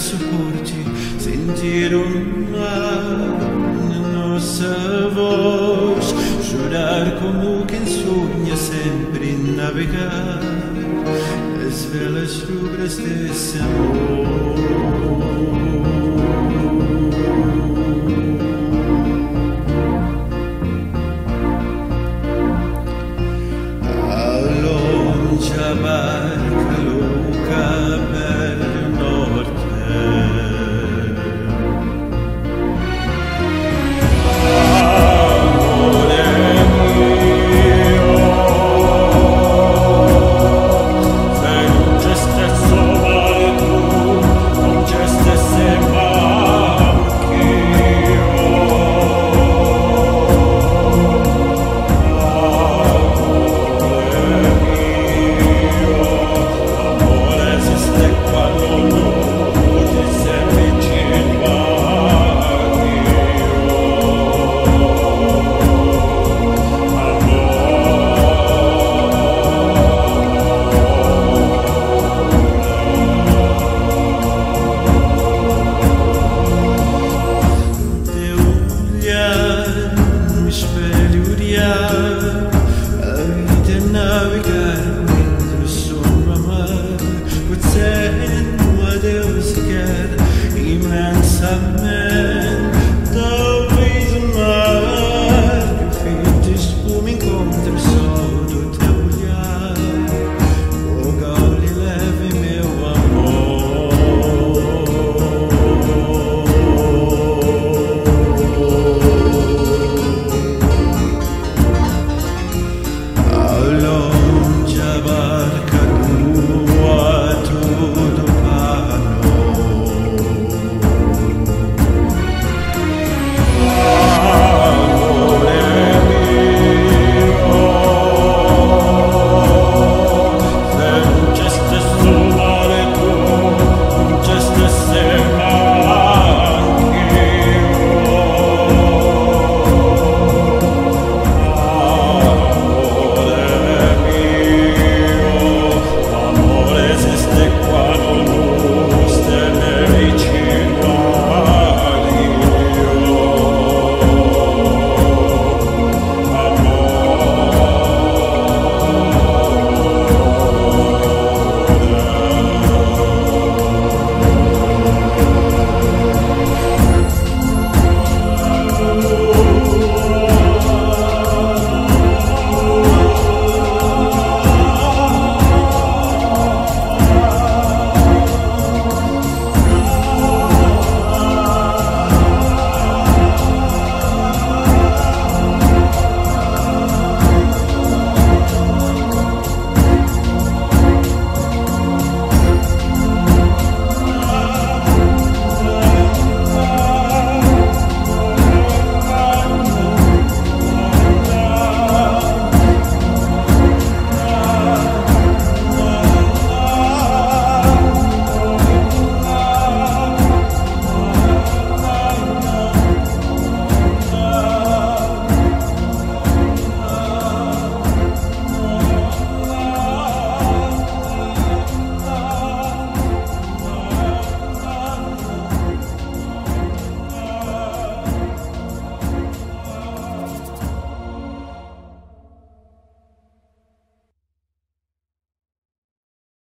suporte, sentir o mar na nossa voz, chorar como quem sonha sempre navegar as velas rubras desse amor. sevmek